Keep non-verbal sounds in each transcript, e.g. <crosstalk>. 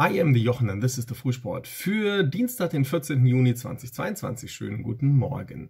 I am the Jochen and this is the Frühsport für Dienstag, den 14. Juni 2022. Schönen guten Morgen.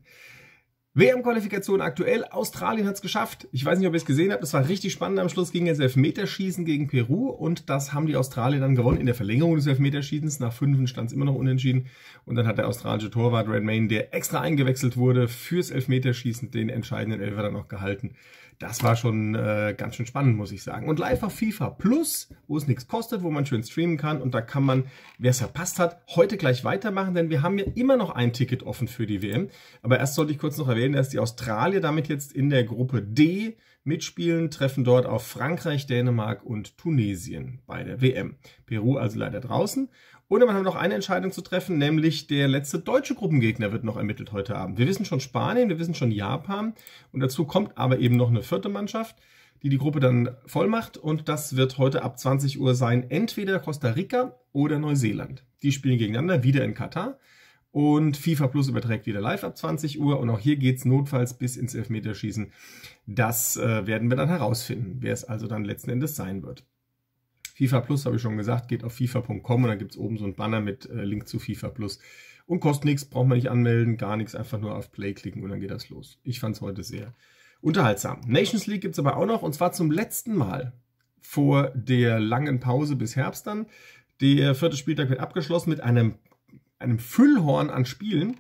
WM-Qualifikation aktuell. Australien hat es geschafft. Ich weiß nicht, ob ihr es gesehen habt. Es war richtig spannend. Am Schluss ging es Elfmeterschießen gegen Peru und das haben die Australier dann gewonnen in der Verlängerung des Elfmeterschießens. Nach fünf stand es immer noch unentschieden. Und dann hat der australische Torwart Redmayne, der extra eingewechselt wurde fürs Elfmeterschießen, den entscheidenden Elfer dann noch gehalten. Das war schon äh, ganz schön spannend, muss ich sagen. Und live auf FIFA Plus, wo es nichts kostet, wo man schön streamen kann. Und da kann man, wer es verpasst hat, heute gleich weitermachen, denn wir haben ja immer noch ein Ticket offen für die WM. Aber erst sollte ich kurz noch erwähnen, dass die Australier damit jetzt in der Gruppe D mitspielen, treffen dort auf Frankreich, Dänemark und Tunesien bei der WM. Peru also leider draußen. Dann haben wir noch eine Entscheidung zu treffen, nämlich der letzte deutsche Gruppengegner wird noch ermittelt heute Abend. Wir wissen schon Spanien, wir wissen schon Japan und dazu kommt aber eben noch eine vierte Mannschaft, die die Gruppe dann voll macht und das wird heute ab 20 Uhr sein, entweder Costa Rica oder Neuseeland. Die spielen gegeneinander, wieder in Katar. Und FIFA Plus überträgt wieder live ab 20 Uhr. Und auch hier geht's notfalls bis ins Elfmeterschießen. Das äh, werden wir dann herausfinden, wer es also dann letzten Endes sein wird. FIFA Plus, habe ich schon gesagt, geht auf FIFA.com und dann gibt's oben so ein Banner mit äh, Link zu FIFA Plus. Und kostet nichts, braucht man nicht anmelden, gar nichts, einfach nur auf Play klicken und dann geht das los. Ich fand's heute sehr unterhaltsam. Nations League gibt's aber auch noch und zwar zum letzten Mal vor der langen Pause bis Herbst dann. Der vierte Spieltag wird abgeschlossen mit einem einem Füllhorn an Spielen.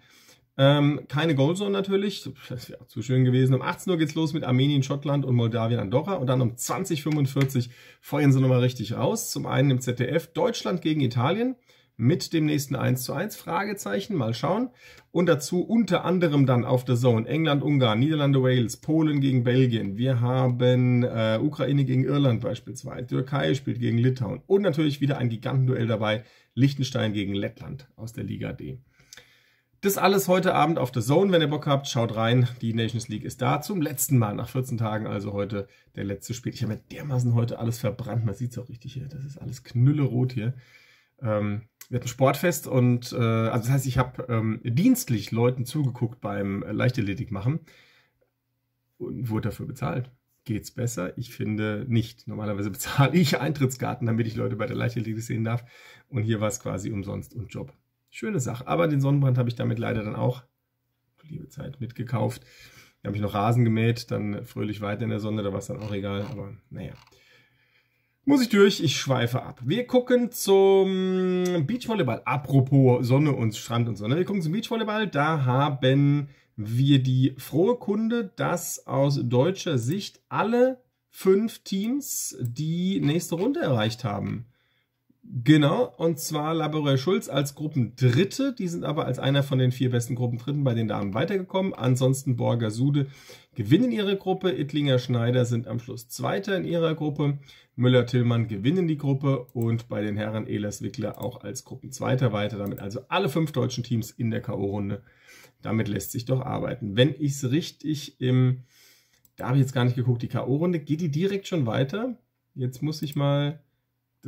Ähm, keine Goalzone natürlich, das wäre zu schön gewesen. Um 18 Uhr geht's los mit Armenien, Schottland und Moldawien, Andorra. Und dann um 20.45 feuern sie nochmal richtig raus. Zum einen im ZDF Deutschland gegen Italien mit dem nächsten 1 zu 1 Fragezeichen, mal schauen. Und dazu unter anderem dann auf der Zone England, Ungarn, Niederlande, Wales, Polen gegen Belgien. Wir haben äh, Ukraine gegen Irland beispielsweise. Türkei spielt gegen Litauen. Und natürlich wieder ein Gigantenduell dabei Liechtenstein gegen Lettland aus der Liga D. Das alles heute Abend auf der Zone. Wenn ihr Bock habt, schaut rein. Die Nations League ist da zum letzten Mal nach 14 Tagen. Also heute der letzte Spiel. Ich habe mir dermaßen heute alles verbrannt. Man sieht es auch richtig hier. Das ist alles knüllerot hier. Ähm, wir hatten Sportfest und äh, also das heißt, ich habe ähm, dienstlich Leuten zugeguckt beim Leichtathletik machen und wurde dafür bezahlt geht's besser? Ich finde nicht. Normalerweise <laughs> bezahle ich Eintrittskarten, damit ich Leute bei der Leichtathletik sehen darf. Und hier war es quasi umsonst und Job. Schöne Sache. Aber den Sonnenbrand habe ich damit leider dann auch, liebe Zeit, mitgekauft. Da habe ich noch Rasen gemäht, dann fröhlich weiter in der Sonne, da war es dann auch egal. Aber naja. Muss ich durch, ich schweife ab. Wir gucken zum Beachvolleyball. Apropos Sonne und Strand und Sonne. Wir gucken zum Beachvolleyball. Da haben wir die frohe Kunde, dass aus deutscher Sicht alle fünf Teams die nächste Runde erreicht haben. Genau, und zwar Laborer Schulz als Gruppendritte, die sind aber als einer von den vier besten Gruppendritten bei den Damen weitergekommen. Ansonsten Borger Sude gewinnen ihre Gruppe, Ittlinger Schneider sind am Schluss Zweiter in ihrer Gruppe, Müller-Tillmann gewinnen die Gruppe und bei den Herren Ehlers Wickler auch als Gruppenzweiter weiter. Damit also alle fünf deutschen Teams in der K.O.-Runde damit lässt sich doch arbeiten. Wenn ich es richtig im, da habe ich jetzt gar nicht geguckt, die K.O.-Runde, geht die direkt schon weiter? Jetzt muss ich mal,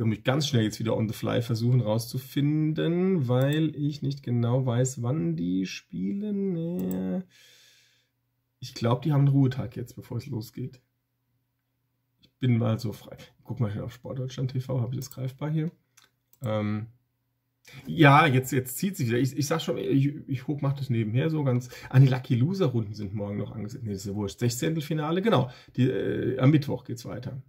muss ich ganz schnell jetzt wieder on the fly versuchen rauszufinden, weil ich nicht genau weiß, wann die spielen. Nee. Ich glaube, die haben einen Ruhetag jetzt, bevor es losgeht. Ich bin mal so frei. Guck mal hier auf Sportdeutschland TV, habe ich das greifbar hier. Ähm, ja, jetzt, jetzt zieht sich wieder. Ich, ich sag schon, ich, ich hoch, mach das nebenher so ganz. Ah, die Lucky Loser Runden sind morgen noch angesetzt. Nee, das ist ja wurscht. 16. Finale, genau. Die, äh, am Mittwoch geht's weiter.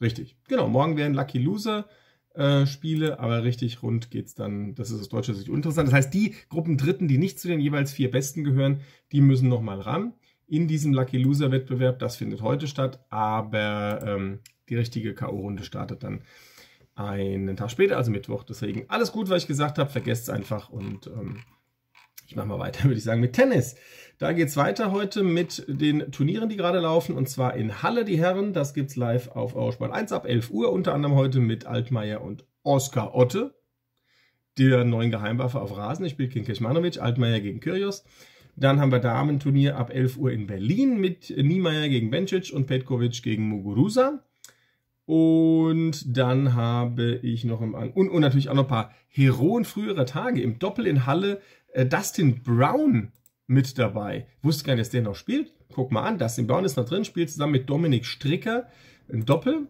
Richtig. Genau, morgen werden Lucky Loser äh, Spiele, aber richtig rund geht's dann. Das ist aus deutscher Sicht interessant. Das heißt, die Gruppen Dritten, die nicht zu den jeweils vier Besten gehören, die müssen nochmal ran in diesem Lucky Loser Wettbewerb. Das findet heute statt, aber ähm, die richtige K.O.-Runde startet dann einen Tag später, also Mittwoch. Deswegen alles gut, was ich gesagt habe, vergesst es einfach und ähm, ich mache mal weiter, <laughs> würde ich sagen, mit Tennis. Da geht es weiter heute mit den Turnieren, die gerade laufen und zwar in Halle die Herren. Das gibt es live auf Eurosport 1 ab 11 Uhr, unter anderem heute mit Altmaier und Oskar Otte, der neuen Geheimwaffe auf Rasen. Ich spiele gegen Kechmanovic, Altmaier gegen Kyrgios. Dann haben wir Damenturnier ab 11 Uhr in Berlin mit Niemeyer gegen Bencic und Petkovic gegen Muguruza. Und dann habe ich noch im An und, und natürlich auch noch ein paar Heroen früherer Tage im Doppel in Halle. Äh, Dustin Brown mit dabei. Wusste gar nicht, dass der noch spielt. Guck mal an, Dustin Brown ist noch drin, spielt zusammen mit Dominik Stricker im Doppel.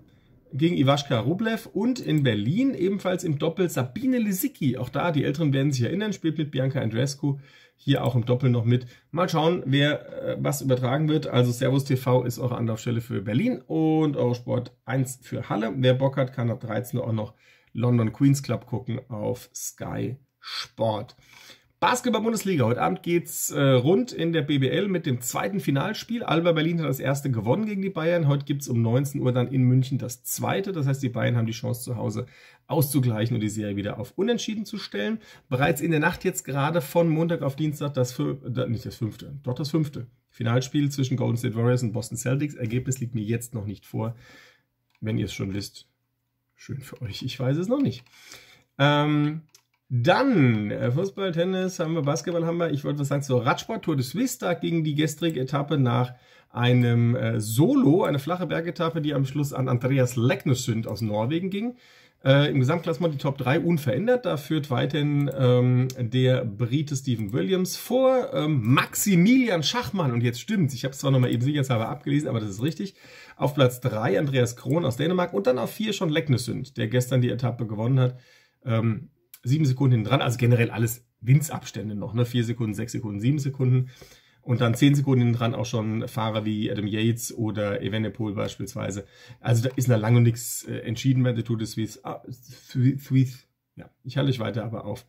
gegen Iwaschka Rublev und in Berlin ebenfalls im Doppel Sabine Lisicki. Auch da, die Älteren werden sich erinnern, spielt mit Bianca Andreescu hier auch im Doppel noch mit. Mal schauen, wer äh, was übertragen wird. Also Servus TV ist eure Anlaufstelle für Berlin und Eurosport 1 für Halle. Wer Bock hat, kann ab 13 Uhr auch noch London Queens Club gucken auf Sky Sport. Basketball-Bundesliga. Heute Abend geht's äh, rund in der BBL mit dem zweiten Finalspiel. Alba Berlin hat das erste gewonnen gegen die Bayern. Heute gibt's um 19 Uhr dann in München das zweite. Das heißt, die Bayern haben die Chance zu Hause auszugleichen und die Serie wieder auf Unentschieden zu stellen. Bereits in der Nacht jetzt gerade von Montag auf Dienstag das, nicht das fünfte, doch das fünfte Finalspiel zwischen Golden State Warriors und Boston Celtics. Ergebnis liegt mir jetzt noch nicht vor. Wenn ihr es schon wisst, schön für euch. Ich weiß es noch nicht. Ähm, dann äh, Fußball, Tennis haben wir, Basketball haben wir. Ich wollte was sagen zur Radsport Tour de Suisse. Da ging die gestrige Etappe nach einem äh, Solo, eine flache Bergetappe, die am Schluss an Andreas Leknesund aus Norwegen ging. Äh, Im Gesamtklassement die Top 3 unverändert. Da führt weiterhin ähm, der Brite Stephen Williams vor. Ähm, Maximilian Schachmann, und jetzt stimmt's, ich habe es zwar nochmal eben sicherheitshalber abgelesen, aber das ist richtig. Auf Platz 3 Andreas Krohn aus Dänemark und dann auf 4 schon Leknesund, der gestern die Etappe gewonnen hat. Ähm, sieben Sekunden hinten dran, also generell alles Windsabstände noch, ne? Vier Sekunden, sechs Sekunden, sieben Sekunden. Und dann zehn Sekunden hinten dran auch schon Fahrer wie Adam Yates oder Evenepoel beispielsweise. Also da ist noch lange nichts äh, entschieden bei der Tour de Suisse. Ah, Suisse. Ja, ich halte euch weiter aber auf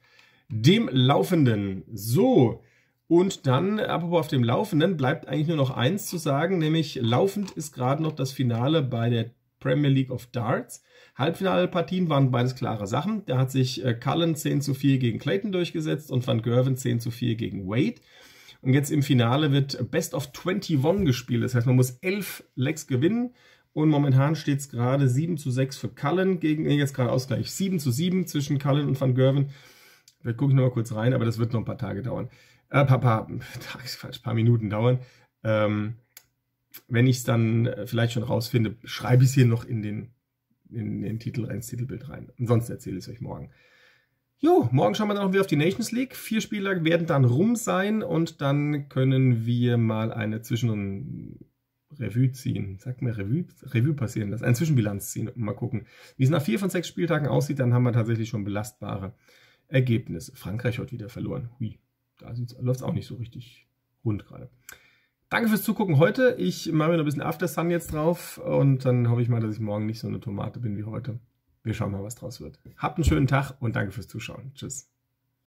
dem Laufenden. So, und dann, apropos auf dem Laufenden, bleibt eigentlich nur noch eins zu sagen, nämlich laufend ist gerade noch das Finale bei der Premier League of Darts. Halbfinalpartien waren beides klare Sachen. Da hat sich äh, Cullen 10 zu 4 gegen Clayton durchgesetzt und Van Gerven 10 zu 4 gegen Wade. Und jetzt im Finale wird Best of 21 gespielt. Das heißt, man muss 11 Legs gewinnen. Und momentan steht es gerade 7 zu 6 für Cullen gegen, jetzt gerade Ausgleich, 7 zu 7 zwischen Cullen und Van Gerven. Da gucke ich nochmal kurz rein, aber das wird noch ein paar Tage dauern. Äh, paar, paar, <laughs> falsch, paar Minuten dauern. Ähm, wenn ich es dann äh, vielleicht schon rausfinde, schreibe ich es hier noch in den, in den Titel, ins Titelbild rein. Ansonsten erzähle ich es euch morgen. Jo, morgen schauen wir dann noch wieder auf die Nations League. Vier Spieler werden dann rum sein und dann können wir mal eine Zwischen- Revue ziehen. Sagt mir Revue, Revue passieren lassen. Eine Zwischenbilanz ziehen und mal gucken, wie es nach vier von sechs Spieltagen aussieht. Dann haben wir tatsächlich schon belastbare Ergebnisse. Frankreich hat wieder verloren. Hui, da läuft es auch nicht so richtig rund gerade. Danke fürs Zugucken heute. Ich mache mir noch ein bisschen After Sun jetzt drauf und dann hoffe ich mal, dass ich morgen nicht so eine Tomate bin wie heute. Wir schauen mal, was draus wird. Habt einen schönen Tag und danke fürs Zuschauen. Tschüss.